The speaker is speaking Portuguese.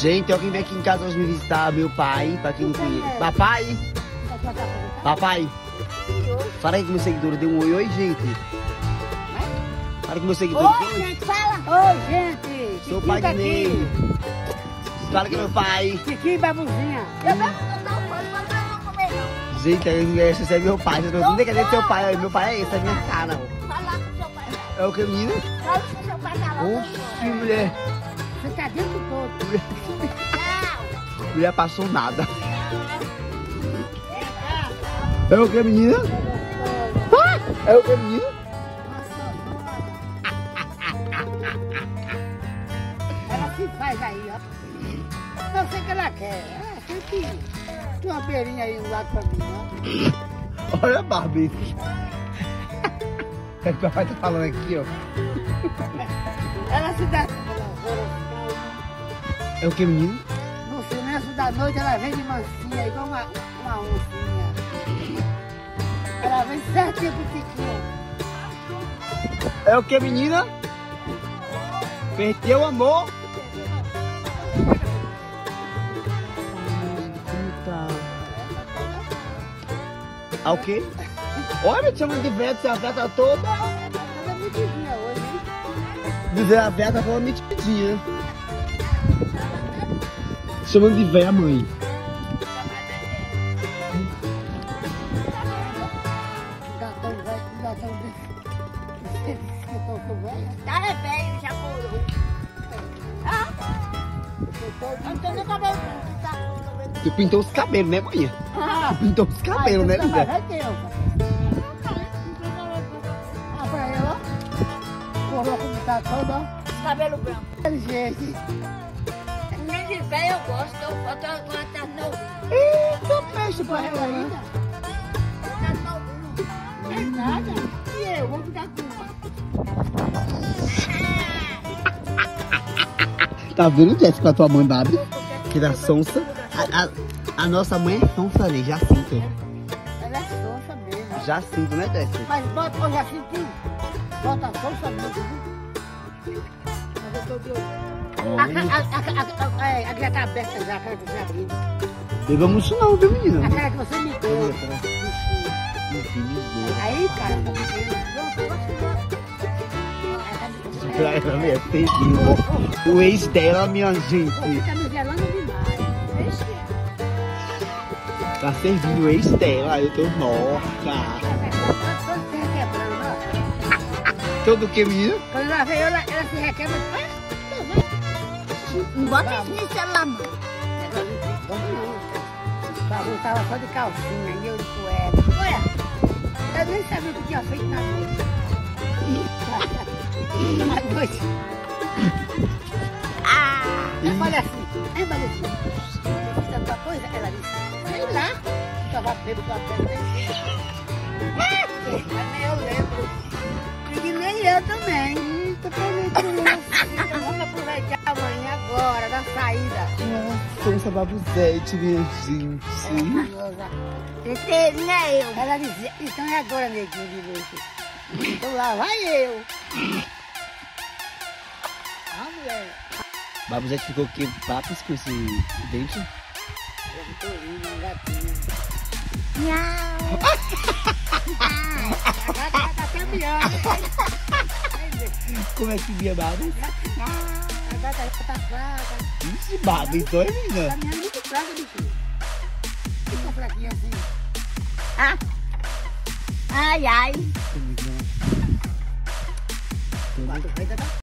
Gente, alguém vem aqui em casa hoje me visitar, meu pai, pra quem não conhece. Papai! Papai! Fala aí com meus seguidores, dê um oi, oi, gente. Fala com meus seguidores. Oi, gente, fala. Oi, gente. Sou o pai de Ney. Fala que é meu pai. Kiki Babuzinha. Eu mesmo não dou pano, mas eu não comer não. Gente, esse é meu pai. Vocês não entendem seu pai. Meu pai é esse, é minha cara. Fala com seu pai. É o que, menina? Fala com seu pai, fala. Oxi, mulher. Você tá dentro Mulher apaixonada. É o que, menina? Ah, é o que, menina? Ela se faz aí, ó. Eu sei que ela quer. Ah, tem que tem uma beirinha aí do lado pra mim, ó. Olha a Barbie. É o papai tá falando aqui, ó. Ela se dá... É o que, menino? No silêncio da noite, ela vem de mansinha, igual uma, uma oncinha. Ela vem certinho pro Tiquinho. É o que, menina? Perdeu o amor? Ah, o quê? Olha, me chamando de velha, você é a velha toda. Ela é metidinha hoje, hein? Dizer a velha tá falando eu tô com velho? Tá é velho, já morou. Ah, Eu tô eu não tenho nem cabelo branco, tá cabelo. Tu pintou os cabelos, né, mãe? Ah, Pintou os cabelos, né, linda? vai ter, ó. Ah, todo, ó. Cabelo branco. Gente. De velho eu gosto, eu boto agora tá novinho. Eita, peixe pra ela ainda. Tá novinho. Não é nada. E eu, vou ficar com uma. Tá vendo, Jéssica, a tua mãe Barbie? Que da sonsa. A, a, a nossa mãe é sonsa ali, Jacinto. Ela é sonsa mesmo. Jacinto, né, Jéssica? Mas bota, ô Jacintinho, bota a sonsa mesmo. Mas eu tô de olho. A, que já tá aberta já, a cara que você abriu. Bebamos isso não, viu, menina? cara que você me deu. Aí, cara, tá me Pra ela me é. O ex dela, minha gente. Você tá me gelando demais. Tá servindo o ex dela, eu tô morta. Todo. Todo que, menina? Quando ela veio, ela, ela se requebra. Ah, Não bota isso no celular, mãe. O Babu tava só de calcinha e eu de cueca. Olha, eu nem sabia o que tinha feito na noite. Na noite. Ah, Eu falei assim, hein, Babuzinho? Você fiz tanta coisa? Ela disse, sei lá. Tava bêbado perna. Nem eu lembro. E nem eu também. Vamos aproveitar amanhã saída. Sonsa babuzete, minha gente. inteirinha é eu. Ela dizia, então é agora, neguinho de leite. Então lá vai eu. Ah, mulher. Babuzete ficou que papos com esse dente? Eu tô indo, gatinha. Miau. A gata tá caminhando. Como é que via Babos? A gata tá fraca. Ixi, Babos, então é menina. Caminhando muito fraca, bicho. Fica fraquinha assim. Ah. Ai, ai. Menina. Quando vai, tá